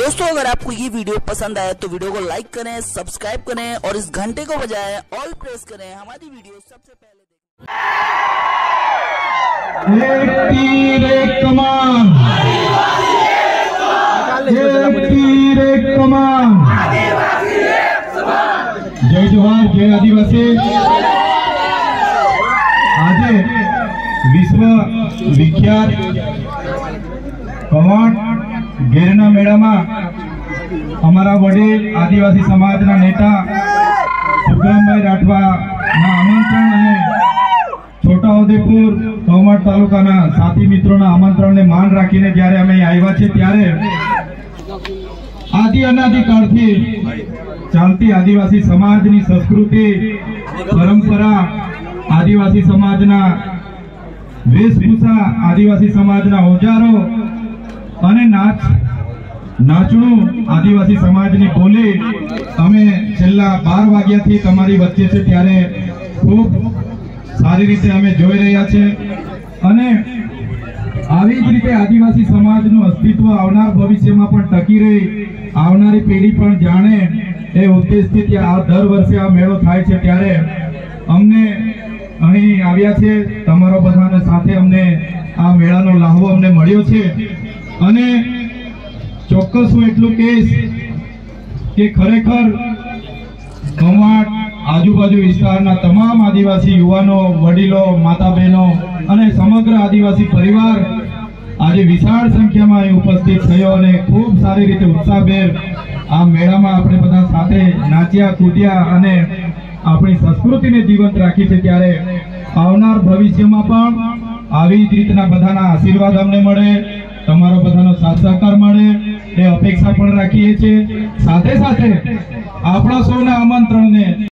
दोस्तों अगर आपको ये वीडियो पसंद आया तो वीडियो को लाइक करें सब्सक्राइब करें और इस घंटे को बजाएं ऑल प्रेस करें हमारी वीडियो सबसे पहले देखें। एक तीर एक कमान एक तीर एक कमान જય જવાહર જય આદિવાસી આજે વિશ્વ વિખ્યાત કવાંટ ગેરના મેળામાં અમારા વડીલ, આદિવાસી સમાજના નેતા સુખરામભાઈ રાઠવાના આમંત્રણ અને છોટાઉદેપુર કવાંટ તાલુકાના સાથી મિત્રોના આમંત્રણને માન રાખીને જ્યારે અમે આવ્યા છીએ ત્યારે આદિ અનાદિકાળથી ચાલતી આદિવાસી સમાજની સંસ્કૃતિ, પરંપરા, આદિવાસી સમાજના વેશભૂષા, આદિવાસી સમાજના ઓજારો નાચ નાચણું આદિવાસી સમાજની બોલી અમે છેલ્લા બાર વાગ્યાથી તમારી વચ્ચે છે ત્યારે ખૂબ સારી રીતે અમે જોઈ રહ્યા છે. અને આવી જ રીતે આદિવાસી સમાજનું અસ્તિત્વ આવનાર ભવિષ્યમાં પણ ટકી રહી, આવનારી પેઢી પણ જાણે એ ઉદ્દેશથી આ દર વર્ષે આ મેળો થાય છે. ત્યારે અમને અહીં આવ્યા છે, તમારો બધાને સાથે અમને આ મેળાનો લાહવો અમને મળ્યો છે. અને ચોક્કસ હું એટલું કહીશ કે ખરેખર કવાંટ આજુબાજુ વિસ્તારના તમામ આદિવાસી યુવાનો, વડીલો માતા બહેનો અને સમગ્ર આદિવાસી પરિવાર આજે વિશાળ સંખ્યામાં અહીં ઉપસ્થિત થયો અને ખૂબ સારી રીતે ઉત્સાહભેર આ મેળામાં આપણે બધા સાથે નાચ્યા, કૂદ્યા અને આપણી સંસ્કૃતિને જીવંત રાખી છે ત્યારે આવનાર ભવિષ્યમાં પણ આવી જ રીતના બધાના આશીર્વાદ અમને મળે. તમારો બધાનો સાથ સહકાર મળે એ અપેક્ષા પણ રાખીએ છીએ. સાથે સાથે આપણા સૌના આમંત્રણને